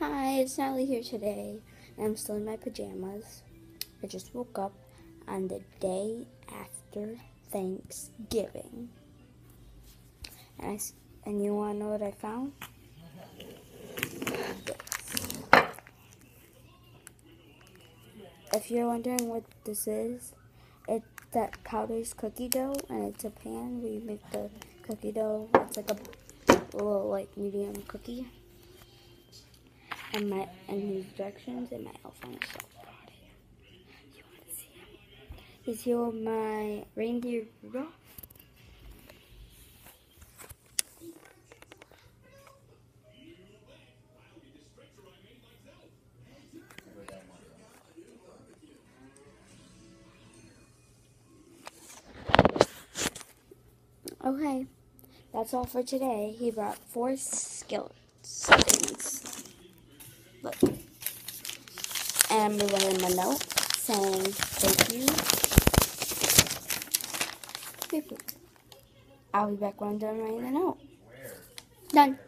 Hi, it's Natalie here today. I'm still in my pajamas. I just woke up on the day after Thanksgiving. And, I and you want to know what I found? If you're wondering what this is, it's that powder's cookie dough, and it's a pan where you make the cookie dough. It's like a little like medium cookie. And my and his directions and my elf on the shelf brought it. You want to see him? He's here with my reindeer Rudolph. Okay, that's all for today. He brought four skillets. Look. And I'm writing him a note saying thank you. I'll be back when I'm done writing the note. Done.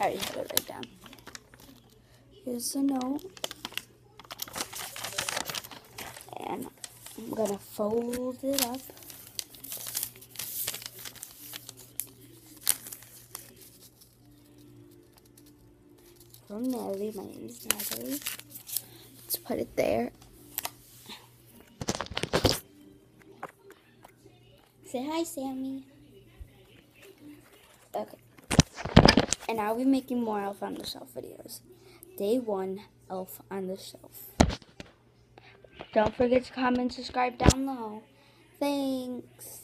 I already have it right down. Here's the note. And I'm gonna fold it up. Natalie. My name is Natalie. Let's put it there. Say hi, Sammy. Okay. And I'll be making more Elf on the Shelf videos. Day one, Elf on the Shelf. Don't forget to comment subscribe down below. Thanks.